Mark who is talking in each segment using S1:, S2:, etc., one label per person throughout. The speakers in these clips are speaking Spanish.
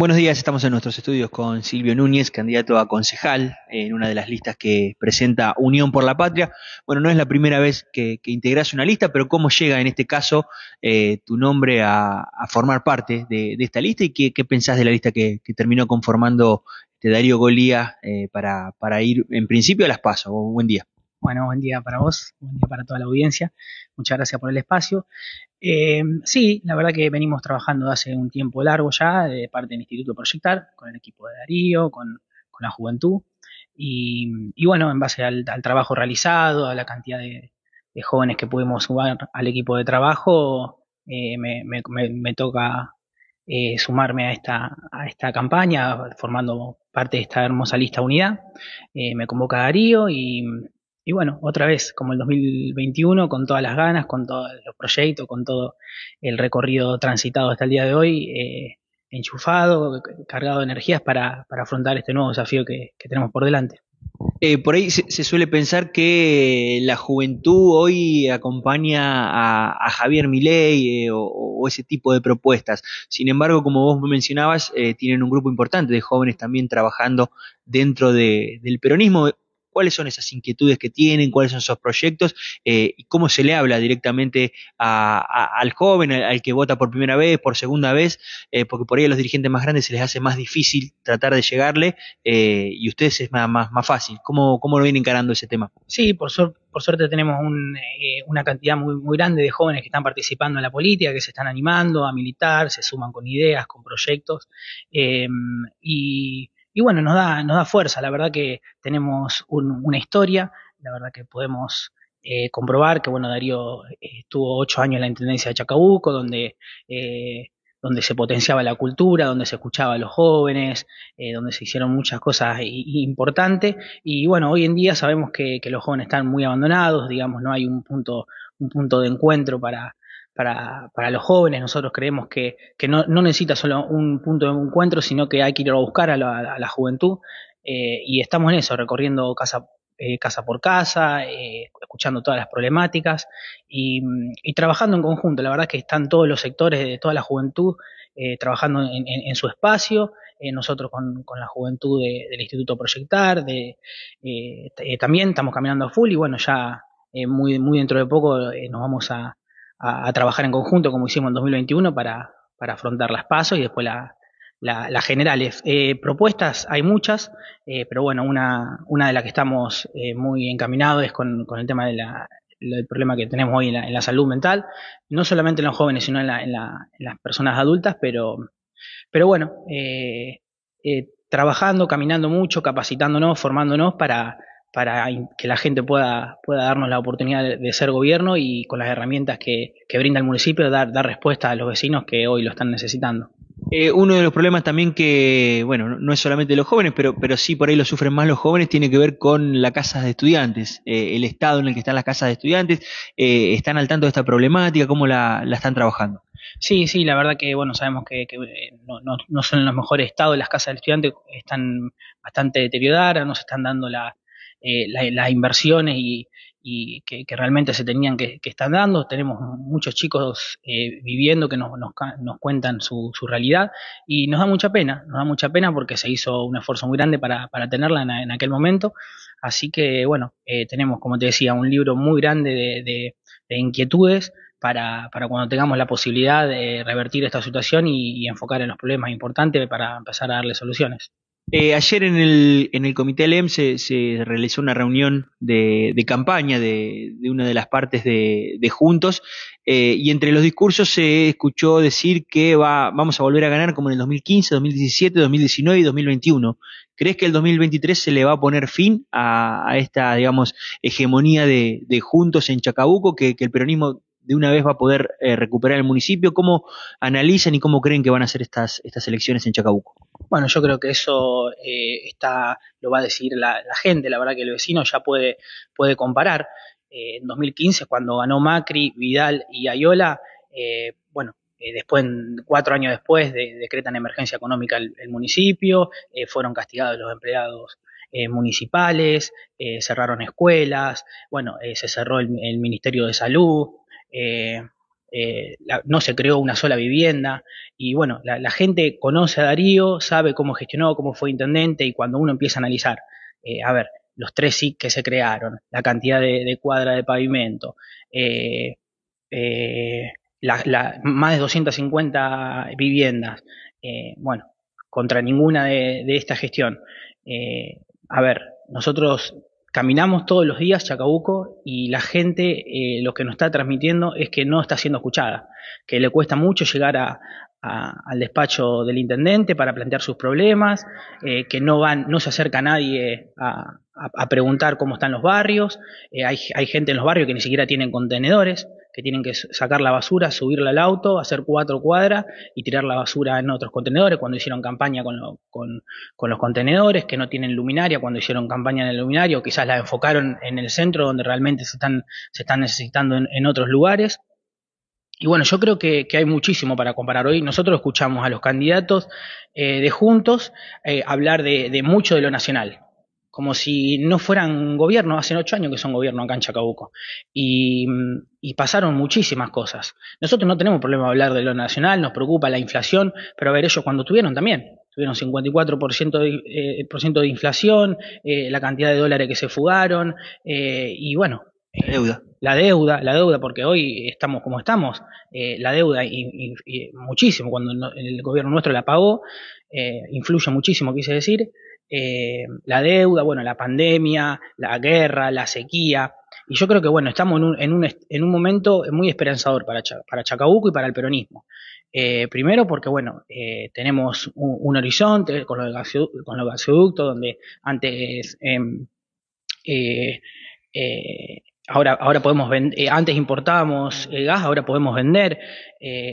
S1: Buenos días, estamos en nuestros estudios con Silvio Núñez, candidato a concejal en una de las listas que presenta Unión por la Patria. Bueno, no es la primera vez que, integras una lista, pero ¿cómo llega en este caso eh, tu nombre a, formar parte de, esta lista y qué, pensás de la lista que, terminó conformando este Darío Golía eh, para, ir en principio a las PASO? Buen día.
S2: Bueno, buen día para vos, buen día para toda la audiencia. Muchas gracias por el espacio. Eh, sí, la verdad que venimos trabajando hace un tiempo largo ya de parte del Instituto Proyectar, con el equipo de Darío, con, la juventud. Y, bueno, en base al, trabajo realizado, a la cantidad de, jóvenes que pudimos sumar al equipo de trabajo, eh, me, toca eh, sumarme a esta, a esta campaña, formando parte de esta hermosa lista unidad. me convoca Darío y y bueno, otra vez, como el 2021, con todas las ganas, con todos los proyectos, con todo el recorrido transitado hasta el día de hoy, eh, enchufado, cargado de energías para, afrontar este nuevo desafío que, tenemos por delante.
S1: Eh, por ahí se, suele pensar que la juventud hoy acompaña a, Javier Milei eh, o, ese tipo de propuestas. Sin embargo, como vos mencionabas, tienen un grupo importante de jóvenes también trabajando dentro del peronismo cuáles son esas inquietudes que tienen, cuáles son esos proyectos eh, y cómo se le habla directamente al joven, al, que vota por primera vez, por segunda vez, eh, porque por ahí a los dirigentes más grandes se les hace más difícil tratar de llegarle eh, y ustedes es más, más, fácil. ¿Cómo, ¿Cómo, lo vienen encarando ese tema?
S2: Sí, por, por suerte tenemos una cantidad muy, muy grande de jóvenes que están participando en la política, que se están animando a militar, se suman con ideas, con proyectos y y bueno, nos da, nos da fuerza, la verdad que tenemos una historia, la verdad que podemos eh, comprobar que bueno, Darío eh, estuvo ocho años en la Intendencia de Chacabuco, donde, eh, donde se potenciaba la cultura, donde se escuchaba a los jóvenes, donde se hicieron muchas cosas importantes, y bueno, hoy en día sabemos que, que los jóvenes están muy abandonados, digamos, no hay un punto, un punto de encuentro para, para, para los jóvenes. Nosotros creemos que, que no, necesita solo un punto de encuentro, sino que hay que ir a buscar a la, juventud. Eh, y estamos en eso, recorriendo casa, eh, casa por casa, eh, escuchando todas las problemáticas y, y, trabajando en conjunto. La verdad que están todos los sectores de toda la juventud trabajando en, su espacio. nosotros con, con, la juventud del Instituto Proyectar, de, también estamos caminando a full y bueno, ya muy, muy dentro de poco nos vamos a, a, trabajar en conjunto como hicimos en 2021 para, para afrontar las pasos y después la, las generales. Eh, propuestas hay muchas, eh, pero bueno, una, una de las que estamos eh, muy encaminados es con, con el tema de la, del problema que tenemos hoy en la, salud mental, no solamente en los jóvenes, sino en, la, en, las personas adultas, pero, pero bueno, trabajando, caminando mucho, capacitándonos, formándonos para, para que la gente pueda, pueda darnos la oportunidad de, ser gobierno y con las herramientas que, brinda el municipio dar, dar respuesta a los vecinos que hoy lo están necesitando.
S1: Eh, uno de los problemas también que, bueno, no es solamente los jóvenes, pero, pero sí por ahí lo sufren más los jóvenes, tiene que ver con las casas de estudiantes, eh, el estado en el que están las casas de estudiantes, eh, ¿están al tanto de esta problemática? ¿Cómo la, la están trabajando?
S2: Sí, sí, la verdad que, bueno, sabemos que, no, no, no, son en los mejores estados, las casas de estudiantes están bastante deterioradas, no se están dando la, eh, las inversiones y, que, realmente se tenían que, que estar dando. Tenemos muchos chicos eh, viviendo que nos, nos, cuentan su, su, realidad y nos da mucha pena, nos da mucha pena porque se hizo un esfuerzo muy grande para, para tenerla en, aquel momento. Así que, bueno, eh, tenemos, como te decía, un libro muy grande de, de, inquietudes para, para, cuando tengamos la posibilidad de revertir esta situación y, y enfocar en los problemas importantes para empezar a darle soluciones.
S1: Eh, ayer en el, en el Comité LEM se, realizó una reunión de, campaña de, una de las partes de, Juntos eh, y entre los discursos se escuchó decir que va, vamos a volver a ganar como en el 2015, 2017, 2019 y 2021. ¿Crees que el 2023 se le va a poner fin a, esta, digamos, hegemonía de, Juntos en Chacabuco, que el peronismo de una vez va a poder eh, recuperar el municipio? ¿Cómo analizan y cómo creen que van a ser estas, estas elecciones en Chacabuco?
S2: Bueno, yo creo que eso eh, está, lo va a decir la, gente, la verdad que el vecino ya puede, puede comparar. Eh, en 2015, cuando ganó Macri, Vidal y Ayola, bueno, después, cuatro años después, decretan emergencia económica el, municipio, fueron castigados los empleados municipales, cerraron escuelas, bueno, se cerró el, Ministerio de Salud, eh, no se creó una sola vivienda y bueno, la, gente conoce a Darío, sabe cómo gestionó, cómo fue intendente y cuando uno empieza a analizar, a ver, los tres SIC que se crearon, la cantidad de, cuadra de pavimento, más de 250 viviendas, bueno, contra ninguna de, esta gestión. a ver, nosotros caminamos todos los días Chacabuco y la gente eh, lo que nos está transmitiendo es que no está siendo escuchada, que le cuesta mucho llegar a, al despacho del intendente para plantear sus problemas, eh, que no van, no se acerca nadie a, preguntar cómo están los barrios, eh, hay, hay gente en los barrios que ni siquiera tienen contenedores, que tienen que sacar la basura, subirla al auto, hacer cuatro cuadras y tirar la basura en otros contenedores, cuando hicieron campaña con, con, los contenedores, que no tienen luminaria, cuando hicieron campaña en el luminario, quizás la enfocaron en el centro donde realmente se están, se están necesitando en, otros lugares. Y bueno, yo creo que, hay muchísimo para comparar. Hoy nosotros escuchamos a los candidatos eh, de Juntos eh, hablar de mucho de lo nacional, como si no fueran gobierno, hace ocho años que son gobierno acá en Chacabuco, y, pasaron muchísimas cosas. Nosotros no tenemos problema de hablar de lo nacional, nos preocupa la inflación, pero a ver, ellos cuando tuvieron también, tuvieron 54% de, eh, por ciento de inflación, eh, la cantidad de dólares que se fugaron, eh, y bueno.
S1: La deuda.
S2: La deuda, la deuda, porque hoy estamos como estamos, la deuda y, muchísimo, cuando el gobierno nuestro la pagó, influye muchísimo, quise decir, eh, la deuda, bueno, la pandemia, la guerra, la sequía. Y yo creo que, bueno, estamos en un, en un, en un momento muy esperanzador para, para Chacabuco y para el peronismo. Eh, primero porque, bueno, eh, tenemos un, horizonte con los, gasoductos, donde antes em, ahora, ahora podemos vender, antes importábamos gas, ahora podemos vender,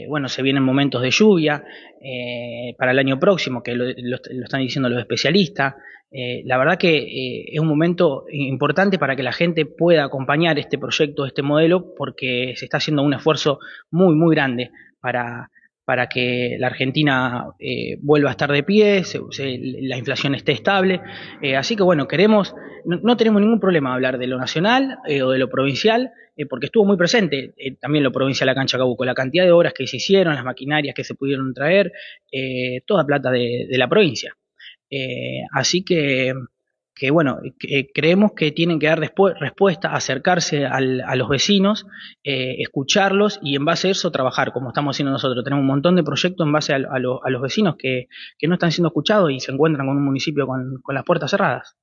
S2: bueno, se vienen momentos de lluvia, eh, para el año próximo, que lo, están diciendo los especialistas. Eh, la verdad que eh, es un momento importante para que la gente pueda acompañar este proyecto, este modelo, porque se está haciendo un esfuerzo muy, muy grande para, para que la Argentina vuelva a estar de pie, la inflación esté estable. así que bueno, queremos, no, tenemos ningún problema de hablar de lo nacional o de lo provincial, eh, porque estuvo muy presente eh, también lo provincia de la cancha Cabuco, la cantidad de obras que se hicieron, las maquinarias que se pudieron traer, eh, toda plata de, la provincia. así que, que bueno, creemos que tienen que dar respuesta, acercarse a los vecinos, escucharlos y en base a eso trabajar, como estamos haciendo nosotros. Tenemos un montón de proyectos en base a, los vecinos que, no están siendo escuchados y se encuentran con un municipio con las puertas cerradas.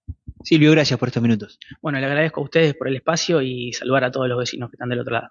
S1: Silvio, gracias por estos minutos.
S2: Bueno, le agradezco a ustedes por el espacio y saludar a todos los vecinos que están del otro lado.